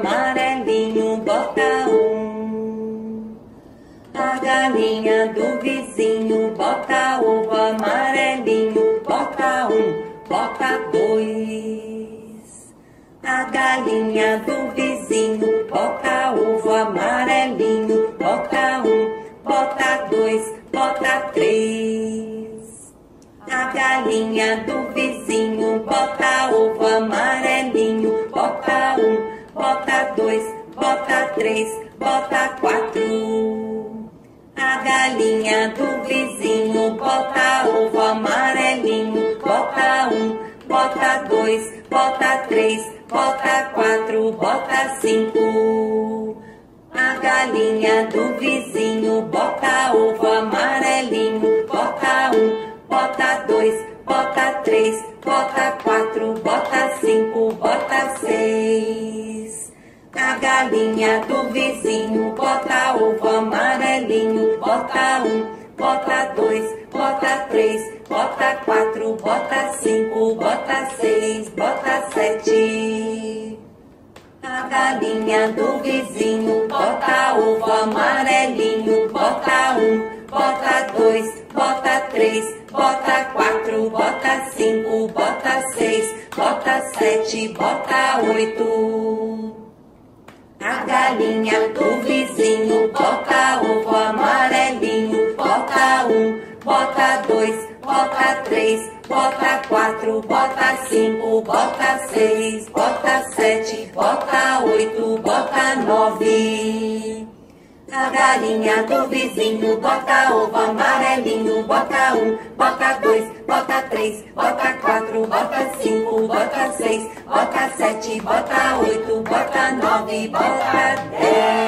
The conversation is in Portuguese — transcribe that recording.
amarelinho, bota um. A galinha do vizinho bota ovo amarelinho, bota um, bota dois. A galinha do vizinho bota ovo amarelinho, bota um, bota dois, bota três. A galinha do vizinho três, bota quatro. A galinha do vizinho bota ovo amarelinho, bota um, bota dois, bota três, bota quatro, bota cinco. A galinha do vizinho bota ovo amarelinho, bota um, bota dois, bota três, bota quatro, bota cinco, bota seis. Galinha do vizinho bota ovo amarelinho, bota um, bota dois, bota três, bota quatro, bota cinco, bota seis, bota sete. A galinha do vizinho bota ovo amarelinho, bota um, bota dois, bota três, bota quatro, bota cinco, bota seis, bota sete, bota oito. Galinha do vizinho bota ovo amarelinho, bota um, bota dois, bota três, bota quatro, bota cinco, bota seis, bota sete, bota oito, bota nove. A galinha do vizinho bota ovo amarelinho, bota um, bota dois, bota três, bota quatro, bota cinco, bota seis, bota sete, bota oito, bota nove, bota